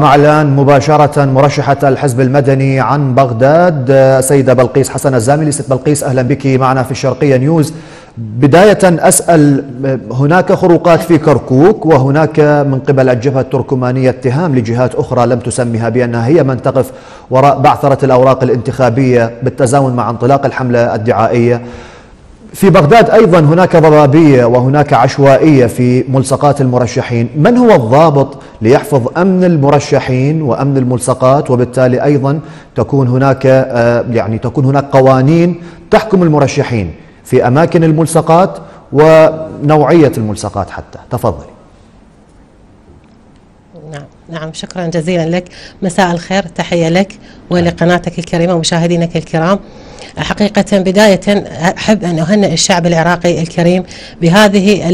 مع الآن مباشرة مرشحة الحزب المدني عن بغداد سيدة بلقيس حسن الزاملي. ست بلقيس أهلا بك معنا في الشرقية نيوز. بداية أسأل هناك خروقات في كركوك وهناك من قبل الجبهة التركمانية اتهام لجهات أخرى لم تسميها بأنها هي من تقف وراء بعثرة الأوراق الانتخابية بالتزامن مع انطلاق الحملة الدعائية. في بغداد أيضا هناك ضبابية وهناك عشوائية في ملصقات المرشحين. من هو الضابط ليحفظ أمن المرشحين وأمن الملصقات وبالتالي أيضا تكون هناك آه، يعني تكون هناك قوانين تحكم المرشحين في أماكن الملصقات ونوعية الملصقات حتى. تفضلي. نعم. نعم شكرا جزيلا لك. مساء الخير تحية لك ولقناتك الكريمة ومشاهدينك الكرام. حقيقة بداية أحب أن أهنئ الشعب العراقي الكريم بهذه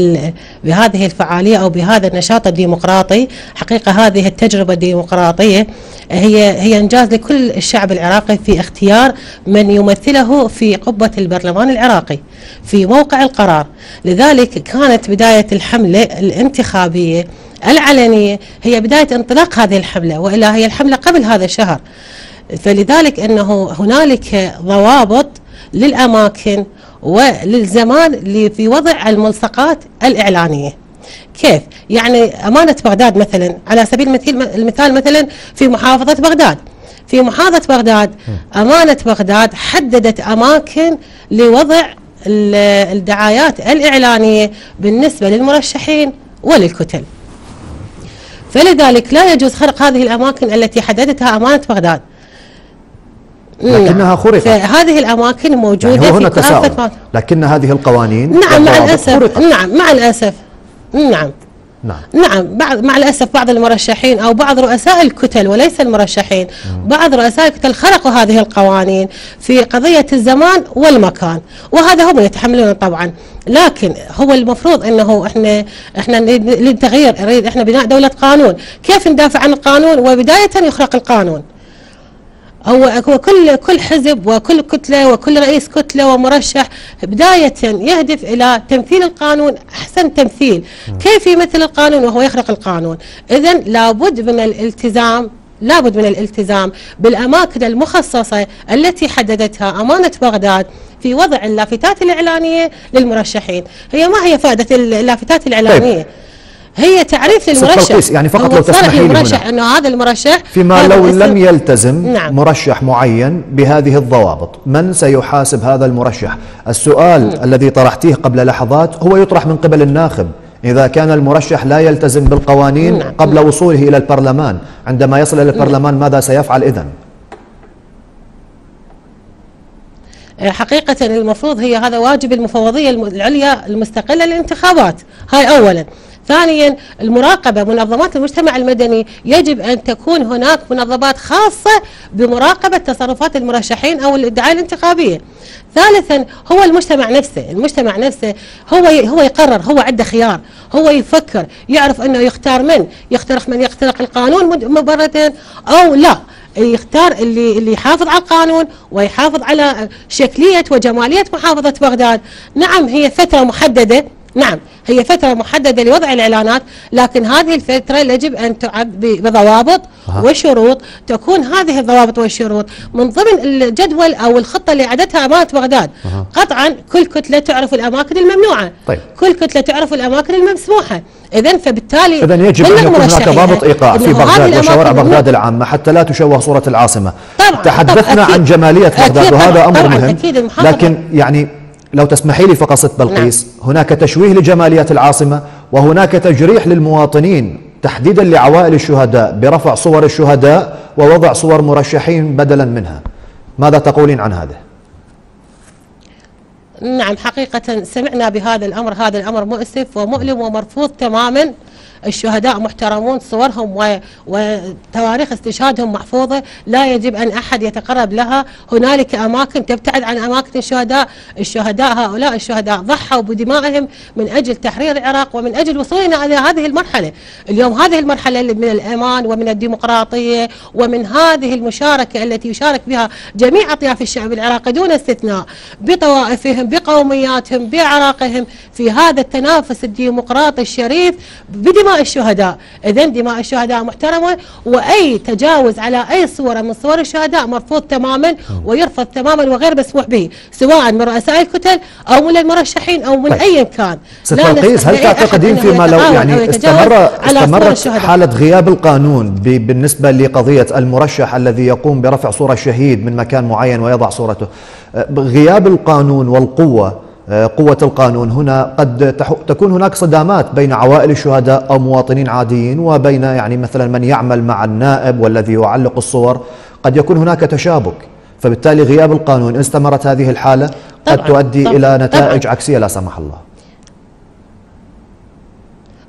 بهذه الفعالية أو بهذا النشاط الديمقراطي. حقيقة هذه التجربة الديمقراطية هي هي إنجاز لكل الشعب العراقي في اختيار من يمثله في قبة البرلمان العراقي في موقع القرار. لذلك كانت بداية الحملة الانتخابية العلنية هي بداية انطلاق هذه الحملة وإلا هي الحملة قبل هذا الشهر. فلذلك أنه هنالك ضوابط للأماكن وللزمان في وضع الملصقات الإعلانية. كيف؟ يعني أمانة بغداد مثلا على سبيل المثال مثلا في محافظة بغداد. في محافظة بغداد أمانة بغداد حددت أماكن لوضع الدعايات الإعلانية بالنسبة للمرشحين وللكتل. فلذلك لا يجوز خرق هذه الأماكن التي حددتها أمانة بغداد. لكنها خرقت. فهذه الأماكن موجودة يعني هنا في كافة لكن هذه القوانين نعم مع الأسف. خرقت. نعم مع الأسف. نعم. نعم. نعم بعض مع الأسف بعض المرشحين أو بعض رؤساء الكتل وليس المرشحين مم. بعض رؤساء الكتل خرقوا هذه القوانين في قضية الزمان والمكان وهذا هم يتحملون طبعا. لكن هو المفروض إنه إحنا إحنا للتغيير نريد إحنا بناء دولة قانون. كيف ندافع عن القانون؟ وبداية يخرق القانون. هو هو كل كل حزب وكل كتلة وكل رئيس كتلة ومرشح بداية يهدف إلى تمثيل القانون أحسن تمثيل، كيف يمثل القانون وهو يخرق القانون؟ اذا لابد من الالتزام لابد من الالتزام بالأماكن المخصصة التي حددتها أمانة بغداد في وضع اللافتات الإعلانية للمرشحين، هي ما هي فائدة اللافتات الإعلانية؟ هي تعريف للمرشح يعني فقط لو تسمحي لي المرشح إنه هذا المرشح فيما لو لم يلتزم نعم. مرشح معين بهذه الضوابط من سيحاسب هذا المرشح السؤال م. الذي طرحتيه قبل لحظات هو يطرح من قبل الناخب إذا كان المرشح لا يلتزم بالقوانين نعم. قبل وصوله إلى البرلمان عندما يصل إلى البرلمان نعم. ماذا سيفعل إذن؟ حقيقة المفروض هي هذا واجب المفوضية العليا المستقلة للانتخابات هاي أولا ثانيا المراقبة منظمات المجتمع المدني يجب أن تكون هناك منظمات خاصة بمراقبة تصرفات المرشحين أو الإدعاء الانتخابية ثالثا هو المجتمع نفسه المجتمع نفسه هو هو يقرر هو عنده خيار هو يفكر يعرف أنه يختار من؟ يخترق من؟ يخترق القانون مبرة أو لا؟ يختار اللي اللي يحافظ على القانون ويحافظ على شكلية وجمالية محافظة بغداد، نعم هي فترة محددة نعم هي فترة محددة لوضع الإعلانات لكن هذه الفترة يجب أن تعد بضوابط أه. وشروط تكون هذه الضوابط والشروط من ضمن الجدول أو الخطة اللي عدتها أمانة بغداد. أه. قطعا كل كتلة تعرف الأماكن الممنوعة. طيب. كل كتلة تعرف الأماكن المسموحة. إذا فبالتالي إذا يجب أن يكون هناك ضابط إيقاع في بغداد وشوارع بغداد العامة حتى لا تشوه صورة العاصمة. طبعا تحدثنا طبعا عن جمالية بغداد وهذا أمر مهم لكن يعني لو تسمحي لي ست بلقيس نعم. هناك تشويه لجمالية العاصمة وهناك تجريح للمواطنين تحديدا لعوائل الشهداء برفع صور الشهداء ووضع صور مرشحين بدلا منها ماذا تقولين عن هذا؟ نعم حقيقة سمعنا بهذا الأمر هذا الأمر مؤسف ومؤلم ومرفوض تماما الشهداء محترمون صورهم وتواريخ استشهادهم محفوظة لا يجب أن أحد يتقرب لها. هنالك أماكن تبتعد عن أماكن الشهداء. الشهداء هؤلاء الشهداء ضحوا بدمائهم من أجل تحرير العراق ومن أجل وصولنا إلى هذه المرحلة. اليوم هذه المرحلة من الأمان ومن الديمقراطية ومن هذه المشاركة التي يشارك بها جميع أطياف الشعب العراقي دون استثناء بطوائفهم بقومياتهم بعراقهم في هذا التنافس الديمقراطي الشريف بدماء دماء الشهداء. اذا دماء الشهداء محترمة وأي تجاوز على أي صورة من صور الشهداء مرفوض تماما ويرفض تماما وغير مسموح به سواء من رؤساء الكتل أو من المرشحين أو من طيب. ايا كان. بلقيس هل تعتقدين فيما لو يعني استمر استمرت حالة غياب القانون بالنسبة لقضية المرشح الذي يقوم برفع صورة شهيد من مكان معين ويضع صورته. غياب القانون والقوة قوة القانون هنا قد تكون هناك صدامات بين عوائل الشهداء أو مواطنين عاديين وبين يعني مثلا من يعمل مع النائب والذي يعلق الصور. قد يكون هناك تشابك. فبالتالي غياب القانون إن استمرت هذه الحالة قد تؤدي طبعًا. إلى نتائج طبعًا. عكسية لا سمح الله.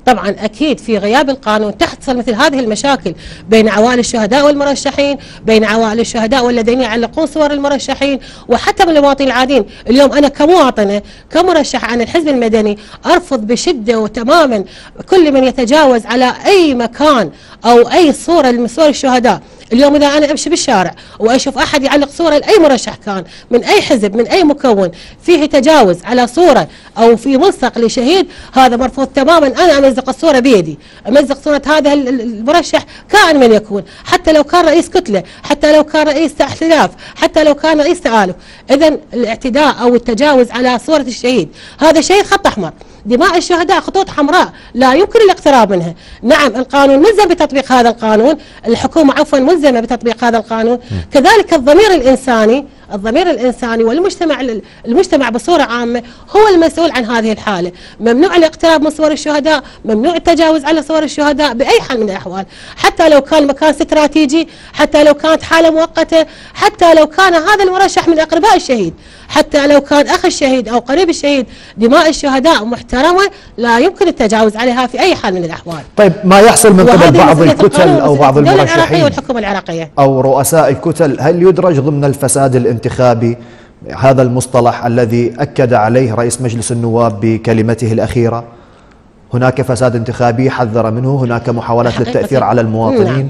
طبعا أكيد في غياب القانون تحصل مثل هذه المشاكل بين عوائل الشهداء والمرشحين، بين عوائل الشهداء والذين يعلقون صور المرشحين وحتى من المواطنين العاديين، اليوم أنا كمواطنة كمرشح عن الحزب المدني أرفض بشدة وتماما كل من يتجاوز على أي مكان أو أي صورة من صور الشهداء. اليوم إذا أنا أمشي بالشارع وأشوف أحد يعلق صورة لأي مرشح كان من أي حزب من أي مكون فيه تجاوز على صورة أو في ملصق لشهيد هذا مرفوض تماما. أنا أمزق الصورة بيدي أمزق صورة هذا المرشح كائن من يكون. حتى لو كان رئيس كتلة حتى لو كان رئيس احتلاف حتى لو كان رئيس تآلف. اذا الاعتداء أو التجاوز على صورة الشهيد هذا شيء خط أحمر. دماء الشهداء خطوط حمراء لا يمكن الاقتراب منها. نعم القانون ملزم بتطبيق هذا القانون. الحكومة عفوا ملزمة بتطبيق هذا القانون. كذلك الضمير الإنساني الضمير الإنساني والمجتمع المجتمع بصورة عامة هو المسؤول عن هذه الحالة. ممنوع الاقتراب من صور الشهداء ممنوع التجاوز على صور الشهداء بأي حال من الأحوال. حتى لو كان مكان استراتيجي حتى لو كانت حالة مؤقتة حتى لو كان هذا المرشح من أقرباء الشهيد حتى لو كان أخ الشهيد أو قريب الشهيد دماء الشهداء محترمة لا يمكن التجاوز عليها في أي حال من الأحوال. طيب ما يحصل من قبل بعض الكتل أو بعض المرشحين؟ والحكومة العراقية. أو رؤساء الكتل هل يدرج ضمن الفساد الانتخابي هذا المصطلح الذي أكد عليه رئيس مجلس النواب بكلمته الأخيرة. هناك فساد انتخابي حذر منه هناك محاولات للتأثير على المواطنين. نعم.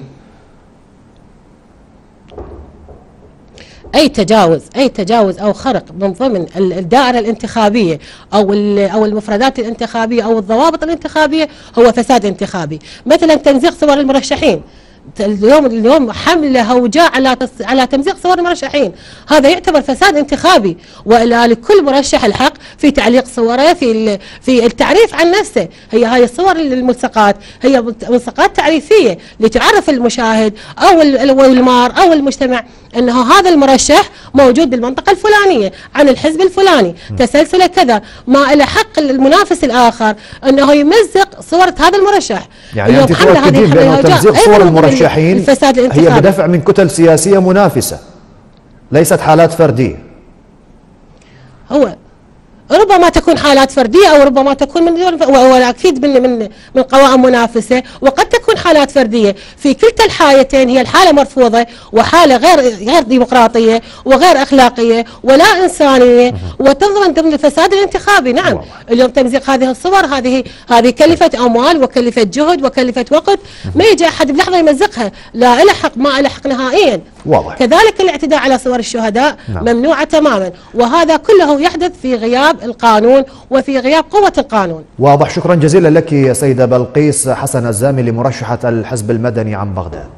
أي تجاوز أي تجاوز أو خرق من ضمن الدائرة الانتخابية أو أو المفردات الانتخابية أو الضوابط الانتخابية هو فساد انتخابي. مثلا تنزيق صور المرشحين. اليوم اليوم حمله هوجاء على على تمزيق صور المرشحين. هذا يعتبر فساد انتخابي. والا لكل مرشح الحق في تعليق صوره في في التعريف عن نفسه. هي هاي الصور الملصقات هي ملصقات تعريفية لتعرف المشاهد أو المار أو المجتمع إنه هذا المرشح موجود بالمنطقة الفلانية عن الحزب الفلاني. تسلسله كذا. ما له حق المنافس الآخر إنه يمزق صورة هذا المرشح. يعني أنت تؤكدين بانه تمزيق صور المرشحين هي بدفع من كتل سياسية منافسة ليست حالات فردية. هو ربما تكون حالات فردية أو ربما تكون من وأكيد من من من قوائم منافسة وقد حالات فردية. في كلتا الحالتين هي الحالة مرفوضة وحالة غير غير ديمقراطية وغير أخلاقية ولا إنسانية وتنضمن ضمن الفساد الانتخابي. نعم. اليوم تمزيق هذه الصور هذه هذه كلفت أموال وكلفت جهد وكلفت وقت. ما يجي أحد بلحظة يمزقها. لا له حق ما له حق نهائيا. واضح. كذلك الاعتداء على صور الشهداء نعم. ممنوعة تماما وهذا كله يحدث في غياب القانون وفي غياب قوة القانون. واضح. شكرا جزيلا لك يا سيدة بلقيس حسن الزامي لمرشحة الحزب المدني عن بغداد.